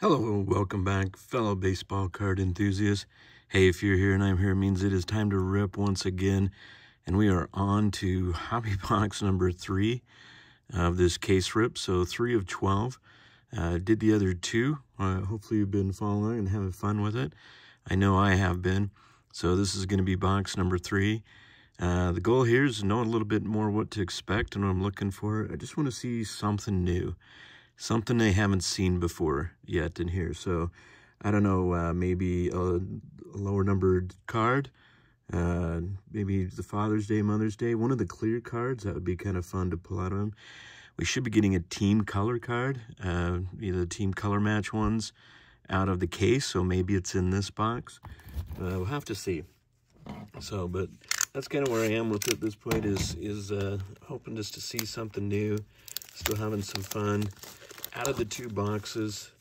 Hello, welcome back, fellow baseball card enthusiasts. Hey, if you're here and I'm here, it means it is time to rip once again. And we are on to hobby box number three of this case rip. So three of 12. Uh, did the other two. Uh, hopefully you've been following and having fun with it. I know I have been. So this is going to be box number three. Uh, the goal here is to know a little bit more what to expect and what I'm looking for. I just want to see something new something they haven't seen before yet in here. So I don't know, uh, maybe a, lower numbered card, uh, maybe the Father's Day, Mother's Day, one of the clear cards. That would be kind of fun to pull out of them. We should be getting a team color card, uh, either the team color match ones out of the case. So maybe it's in this box. Uh, we'll have to see. So, but that's kind of where I am with it at this point is, is uh, hoping just to see something new. Still having some fun out of the two boxes,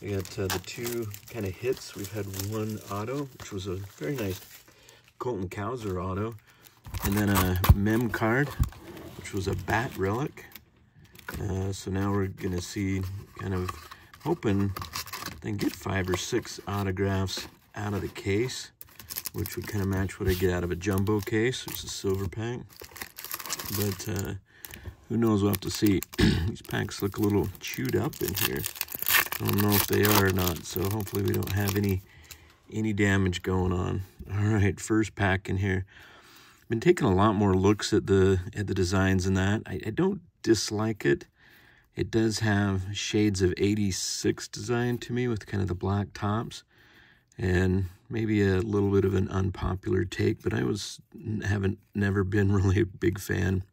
we got uh, the two kind of hits. We've had one auto, which was a very nice Colton Cowser auto, and then a mem card, which was a bat relic. Uh, so now we're gonna see, kind of hoping then get five or six autographs out of the case, which would kind of match what I get out of a jumbo case. It's a silver pack, but. Uh, who knows, we'll have to see. These packs look a little chewed up in here. I don't know if they are or not, so hopefully we don't have any any damage going on. All right, first pack in here. Been taking a lot more looks at the at the designs and that. I, I don't dislike it. It does have shades of 86 design to me with kind of the black tops and maybe a little bit of an unpopular take, but I was haven't never been really a big fan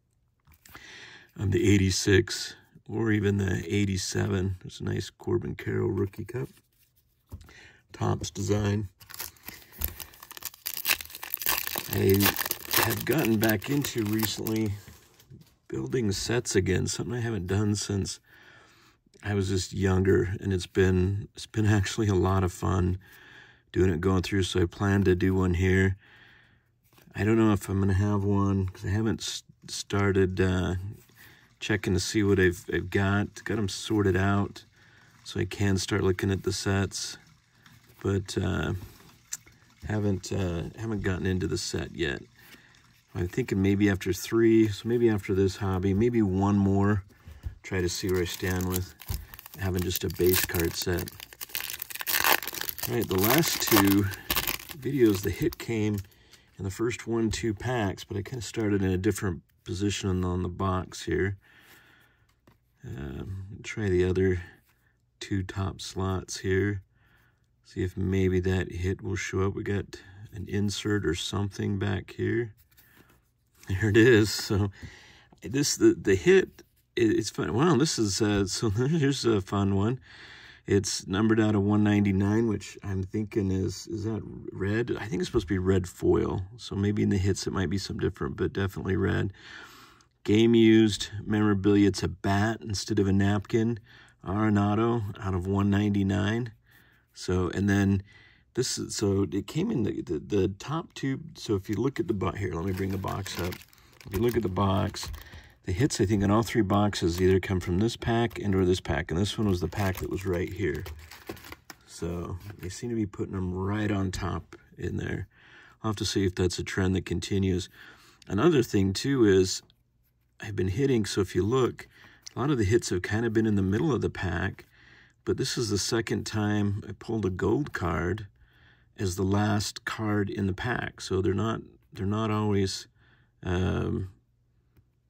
um, the 86 or even the 87. It's a nice Corbin Carroll rookie cup. Topps design. I have gotten back into recently building sets again, something I haven't done since I was just younger, and it's been it's been actually a lot of fun doing it going through. So I plan to do one here. I don't know if I'm gonna have one because I haven't started uh, checking to see what I've, I've got. Got them sorted out so I can start looking at the sets. But uh, haven't uh, haven't gotten into the set yet. I'm thinking maybe after three, so maybe after this hobby, maybe one more. Try to see where I stand with having just a base card set. All right, the last two videos, the hit came in the first one, two packs, but I kind of started in a different position on the box here. Um, try the other two top slots here. See if maybe that hit will show up. We got an insert or something back here. There it is. So this the the hit it's fun. Wow, this is uh, so here's a fun one. It's numbered out of 199, which I'm thinking is is that red? I think it's supposed to be red foil. So maybe in the hits it might be some different, but definitely red. Game used memorabilia. It's a bat instead of a napkin. Arenado out of 199. So, and then this is, so it came in the, the, the top two. So if you look at the box here, let me bring the box up. If you look at the box, the hits, I think, in all three boxes either come from this pack and or this pack. And this one was the pack that was right here. So they seem to be putting them right on top in there. I'll have to see if that's a trend that continues. Another thing, too, is I've been hitting. So if you look, a lot of the hits have kind of been in the middle of the pack, but this is the second time I pulled a gold card as the last card in the pack. So they're not they're not always um,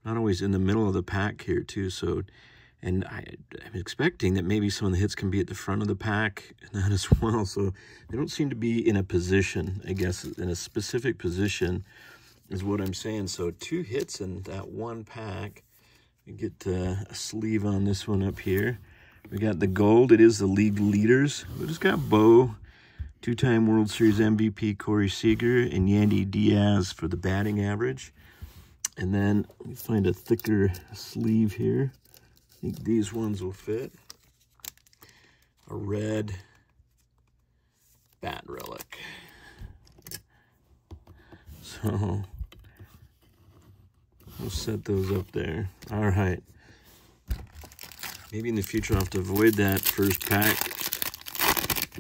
not always in the middle of the pack here too. So and I, I'm expecting that maybe some of the hits can be at the front of the pack and that as well. So they don't seem to be in a position, I guess, in a specific position is what I'm saying. So two hits in that one pack. We get a sleeve on this one up here. We got the gold. It is the league leaders. We just got Bo, two-time World Series MVP Corey Seager, and Yandy Diaz for the batting average. And then let me find a thicker sleeve here. I think these ones will fit. A red bat relic. So We'll set those up there. All right. Maybe in the future I'll have to avoid that first pack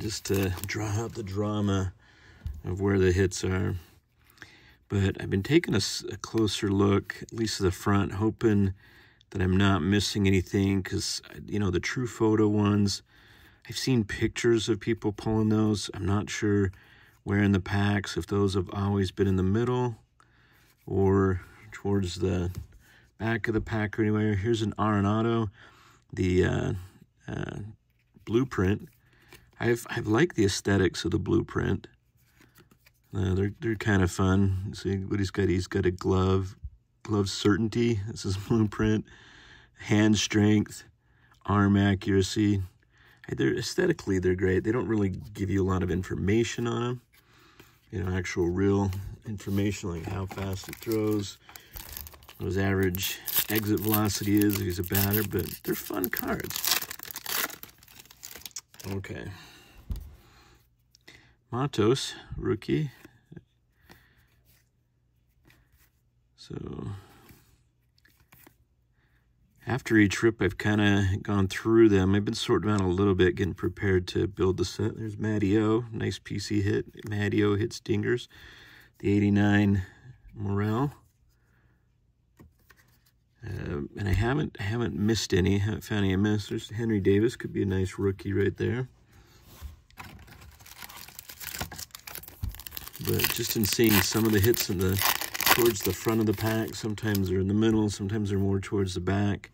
just to draw out the drama of where the hits are. But I've been taking a, a closer look, at least the front, hoping that I'm not missing anything because, uh, you know, the true photo ones, I've seen pictures of people pulling those. I'm not sure where in the packs, if those have always been in the middle or towards the back of the pack or anywhere. Here's an Arenado, the uh, uh, blueprint. I've I've liked the aesthetics of the blueprint. Uh, they're they're kind of fun. See what he's got? He's got a glove, glove certainty. This is blueprint. Hand strength, arm accuracy. They're aesthetically they're great. They don't really give you a lot of information on them. You know, actual real information like how fast it throws, what his average exit velocity is if he's a batter, but they're fun cards. Okay. Matos, rookie. So after each trip, I've kind of gone through them. I've been sorting them out a little bit, getting prepared to build the set. There's Matty O, nice PC hit. Matty O hits dingers. The 89 Morel. Uh, and I haven't I haven't missed any. haven't found any I. There's Henry Davis, could be a nice rookie right there. But just in seeing some of the hits in the towards the front of the pack, sometimes they're in the middle, sometimes they're more towards the back.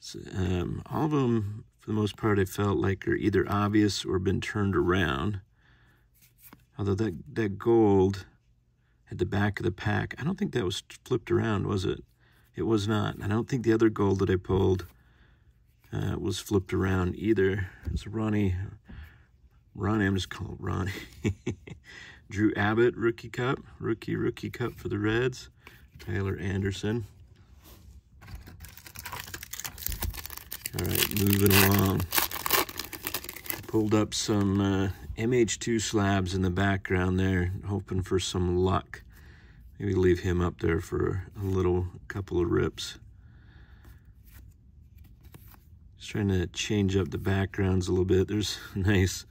So, um, all of them, for the most part, I felt like are either obvious or been turned around. Although that, that gold at the back of the pack, I don't think that was flipped around, was it? It was not. I don't think the other gold that I pulled uh, was flipped around either. It's Ronnie, Ronnie, I'm just calling Ronnie. Drew Abbott, Rookie Cup, Rookie Rookie Cup for the Reds. Tyler Anderson. All right, moving along. Pulled up some uh, MH2 slabs in the background there, hoping for some luck. Maybe leave him up there for a little couple of rips. Just trying to change up the backgrounds a little bit. There's a nice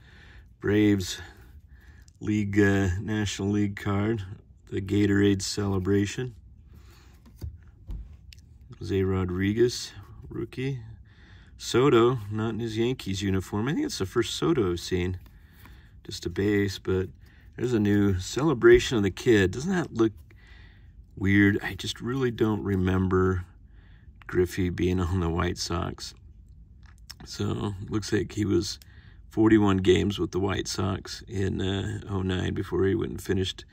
Braves League uh, National League card, the Gatorade celebration. Jose Rodriguez, rookie. Soto, not in his Yankees uniform. I think it's the first Soto I've seen. Just a base, but there's a new celebration of the kid. Doesn't that look weird. I just really don't remember Griffey being on the White Sox. So looks like he was 41 games with the White Sox in uh, 09 before he went and finished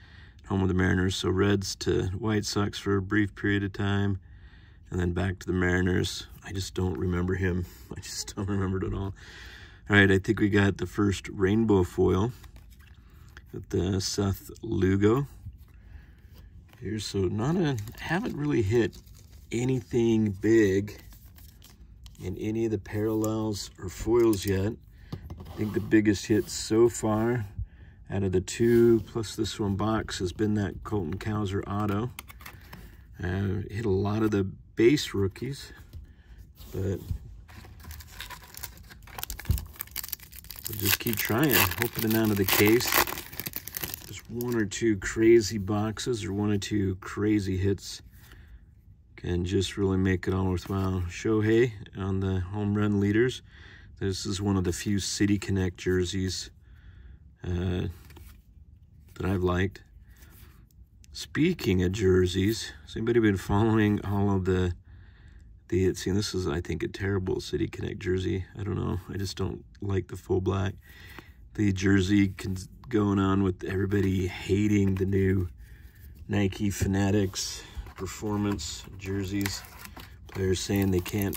home with the Mariners. So Reds to White Sox for a brief period of time and then back to the Mariners. I just don't remember him. I just don't remember it at all. All right, I think we got the first rainbow foil with the Seth Lugo here. So not a, haven't really hit anything big in any of the parallels or foils yet. I think the biggest hit so far out of the two plus this one box has been that Colton Cowser auto. Uh, hit a lot of the base rookies, but we'll just keep trying, opening out of the case one or two crazy boxes or one or two crazy hits can just really make it all worthwhile. Shohei on the home run leaders. This is one of the few City Connect jerseys uh, that I've liked. Speaking of jerseys, has anybody been following all of the the see this is I think a terrible City Connect jersey. I don't know. I just don't like the full black. The jersey can going on with everybody hating the new Nike Fanatics performance jerseys. Players saying they can't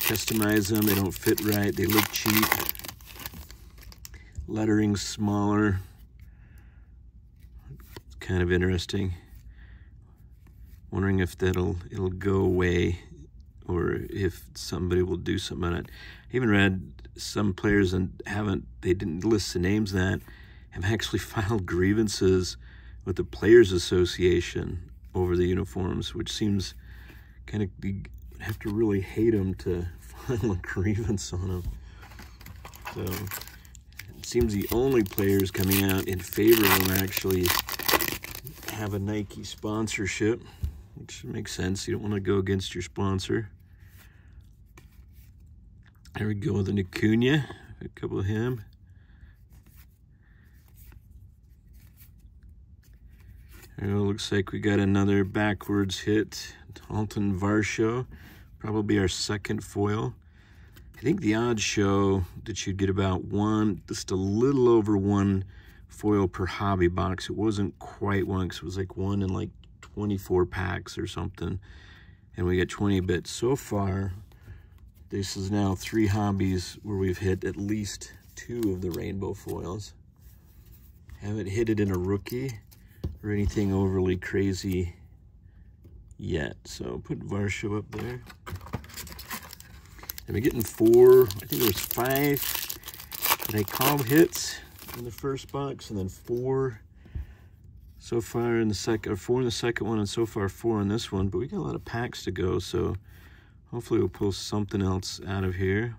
customize them, they don't fit right, they look cheap. Lettering smaller. It's kind of interesting. Wondering if that'll it'll go away or if somebody will do something on it. I even read some players and haven't they didn't list the names that have actually filed grievances with the Players Association over the uniforms, which seems kind of you have to really hate them to file a grievance on them. So it seems the only players coming out in favor of them actually have a Nike sponsorship, which makes sense. You don't want to go against your sponsor. There we go with an a couple of him. There looks like we got another backwards hit. Dalton Varsho, probably our second foil. I think the odds show that you'd get about one, just a little over one foil per hobby box. It wasn't quite one, because it was like one in like 24 packs or something. And we got 20 bits. So far, this is now three hobbies where we've hit at least two of the rainbow foils. Haven't hit it in a rookie or anything overly crazy yet. So put Varsho up there. And we're getting four, I think there was five call hits in the first box, and then four so far in the second, or four in the second one, and so far four in this one. But we got a lot of packs to go, so hopefully we'll pull something else out of here.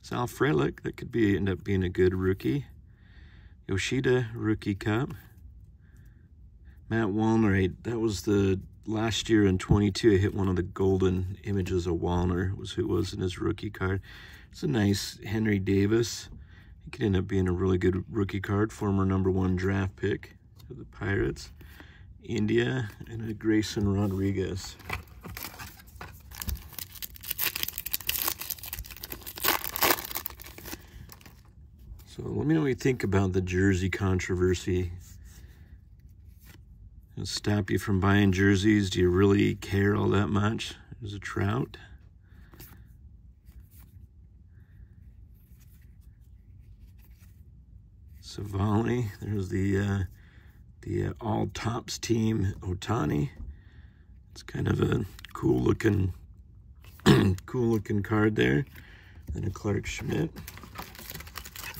Sal Frelick, that could be end up being a good rookie. Yoshida Rookie Cup. Matt Wallner, that was the last year in 22, I hit one of the golden images of Wallner, was who was in his rookie card. It's a nice Henry Davis. He could end up being a really good rookie card, former number one draft pick of the Pirates. India and a Grayson Rodriguez. So let me know what you think about the jersey controversy stop you from buying jerseys. Do you really care all that much? There's a trout. Savali. There's the uh, the uh, all Topps team Ohtani. It's kind of a cool looking cool looking card there. And a Clark Schmidt.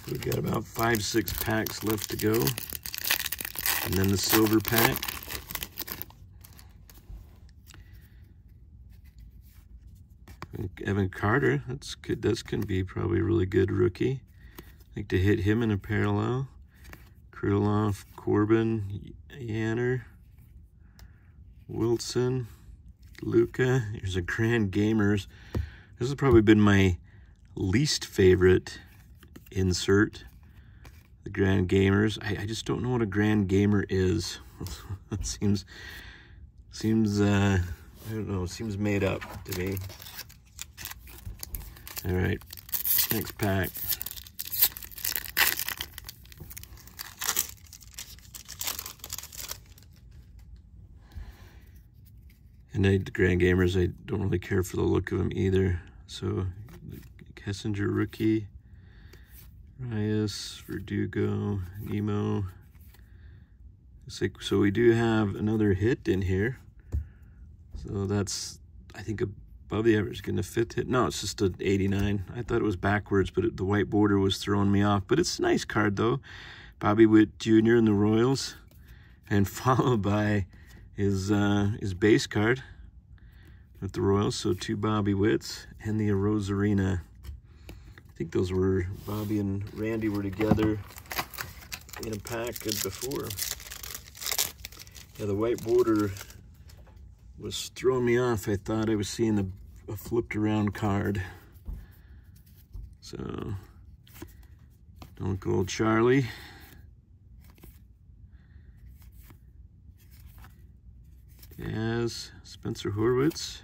We've got about five, six packs left to go. And then the silver pack. Evan Carter, that's good. That's going to be probably a really good rookie. like to hit him in a parallel. Krylov, Corbin, Yanner, Wilson, Luka. Here's a Grand Gamers. This has probably been my least favorite insert. The Grand Gamers. I, I just don't know what a Grand Gamer is. it seems, seems, uh, I don't know, seems made up to me. All right, next pack. And I, the Grand Gamers, I don't really care for the look of them either. So, Kessinger rookie, Rias, Verdugo, Nimmo. So we do have another hit in here. So that's, I think, a above the average, getting a fifth hit. No, it's just an 89. I thought it was backwards, but it, the white border was throwing me off. But it's a nice card, though. Bobby Witt Jr. in the Royals. And followed by his, uh, his base card with the Royals. So two Bobby Witts and the Arozarena. I think those were Bobby and Randy were together in a pack as before. Yeah, the white border was throwing me off. I thought I was seeing the a flipped around card. So, Don't Gold Charlie. As Spencer Horwitz.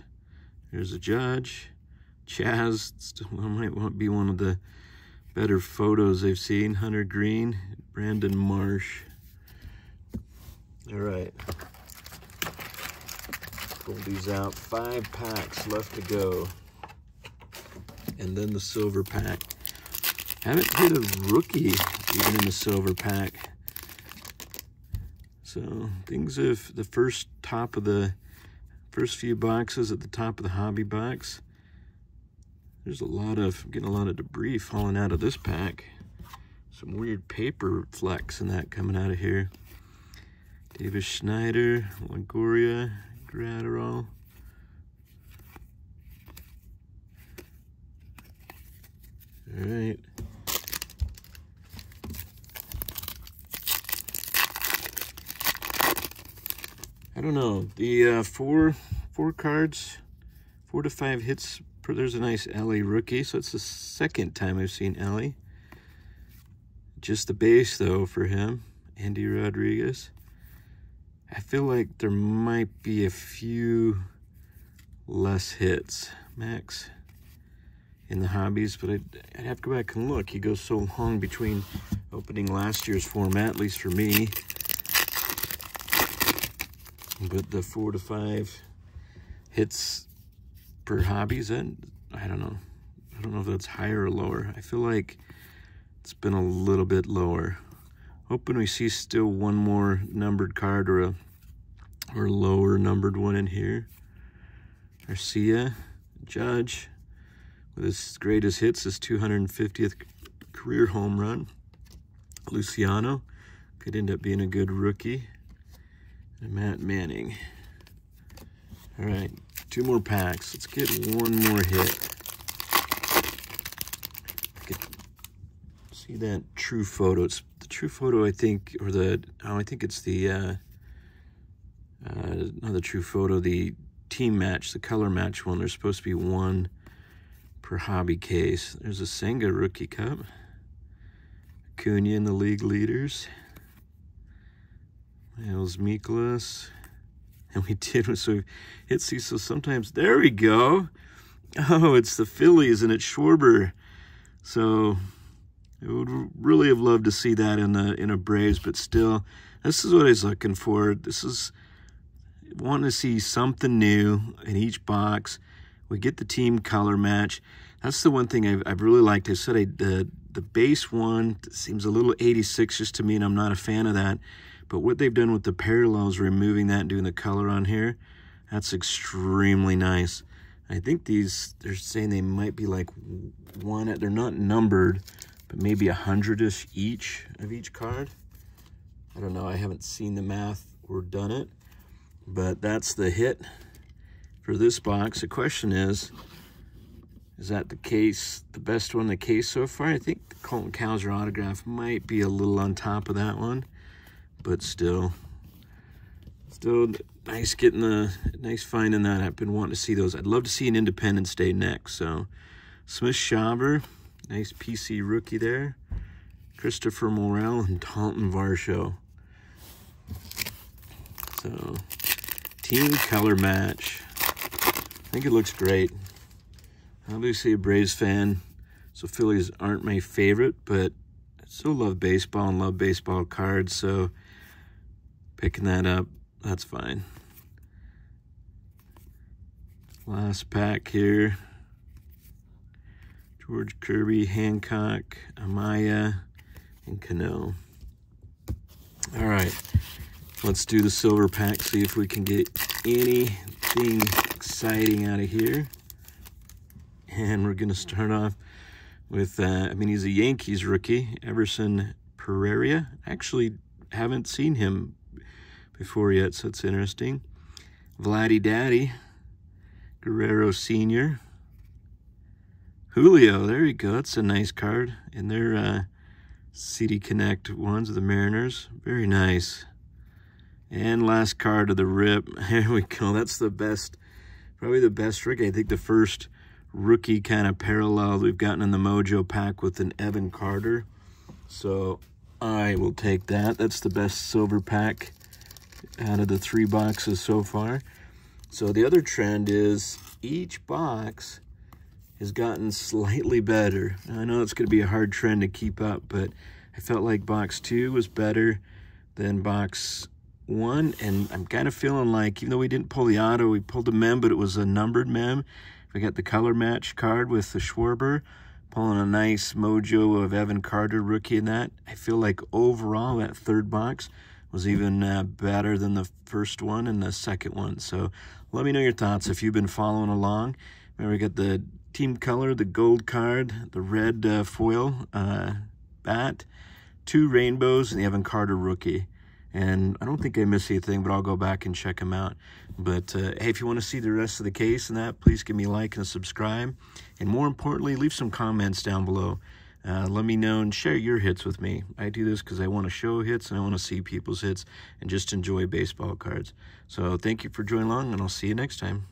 There's a judge. Chaz still might be one of the better photos I've seen. Hunter Greene, Brandon Marsh. All right pull these out. Five packs left to go. And then the silver pack. Haven't hit a rookie even in the silver pack. So things of the first top of the first few boxes at the top of the hobby box. There's a lot of getting a lot of debris falling out of this pack. Some weird paper flecks and that coming out of here. Davis Schneider, Longoria, Adderall. All right. I don't know. The uh, four four cards, four to five hits. Per, there's a nice Ellie rookie. So it's the second time I've seen Ellie. Just the base though for him, Andy Rodriguez. I feel like there might be a few less hits, Max, in the hobbies, but I'd, I'd have to go back and look. He goes so long between opening last year's format, at least for me. But the four to five hits per hobbies, that, I don't know. I don't know if that's higher or lower. I feel like it's been a little bit lower. Hoping we see still one more numbered card or a or lower numbered one in here. Garcia, Judge, with his greatest hits, his 250th career home run. Luciano could end up being a good rookie. And Matt Manning. All right, two more packs. Let's get one more hit. See that true photo? It's true photo, I think, or the, oh, I think it's the, uh, uh, not the true photo, the team match, the color match one. There's supposed to be one per hobby case. There's a Senga Rookie Cup. Acuna in the league leaders. Miles Mikolas. And we did, so hit see, so sometimes, there we go. Oh, it's the Phillies and it's Schwarber. So I would really have loved to see that in the in a Braves, but still, this is what was looking for. This is wanting to see something new in each box. We get the team color match. That's the one thing I've, I've really liked. I said I, the the base one seems a little 86 just to me, and I'm not a fan of that. But what they've done with the parallels, removing that and doing the color on here, that's extremely nice. I think these, they're saying they might be like one, they're not numbered, but maybe a hundred-ish each of each card. I don't know, I haven't seen the math or done it, but that's the hit for this box. The question is, is that the case, the best one in the case so far? I think the Colton Cowser autograph might be a little on top of that one, but still, still nice getting the, nice finding that. I've been wanting to see those. I'd love to see an Independence Day next, so Smith Shawver, Nice PC rookie there. Christopher Morel and Dalton Varsho. So, team color match. I think it looks great. Obviously a Braves fan, so Phillies aren't my favorite, but I still love baseball and love baseball cards, so picking that up, that's fine. Last pack here. George Kirby, Hancock, Amaya, and Cano. All right, let's do the silver pack, see if we can get anything exciting out of here. And we're going to start off with, uh, I mean, he's a Yankees rookie, Everson Pereira. Actually, haven't seen him before yet, so it's interesting. Vladdy Daddy, Guerrero Sr., Julio, there you go. That's a nice card. And their uh, City Connect ones of the Mariners. Very nice. And last card of the rip. Here we go. That's the best, probably the best rookie. I think the first rookie kind of parallel we've gotten in the Mojo pack with an Evan Carter. So I will take that. That's the best silver pack out of the three boxes so far. So the other trend is each box has gotten slightly better. I know it's going to be a hard trend to keep up, but I felt like box two was better than box one, and I'm kind of feeling like, even though we didn't pull the auto, we pulled a mem, but it was a numbered mem. We got the color match card with the Schwarber, pulling a nice mojo of Evan Carter rookie in that. I feel like overall that third box was even uh, better than the first one and the second one. So let me know your thoughts if you've been following along. Remember, we got the team color, the gold card, the red uh, foil uh, bat, two rainbows, and the Evan Carter rookie. And I don't think I missed anything, but I'll go back and check them out. But uh, hey, if you want to see the rest of the case and that, please give me a like and subscribe. And more importantly, leave some comments down below. Uh, let me know and share your hits with me. I do this because I want to show hits and I want to see people's hits and just enjoy baseball cards. So thank you for joining along, and I'll see you next time.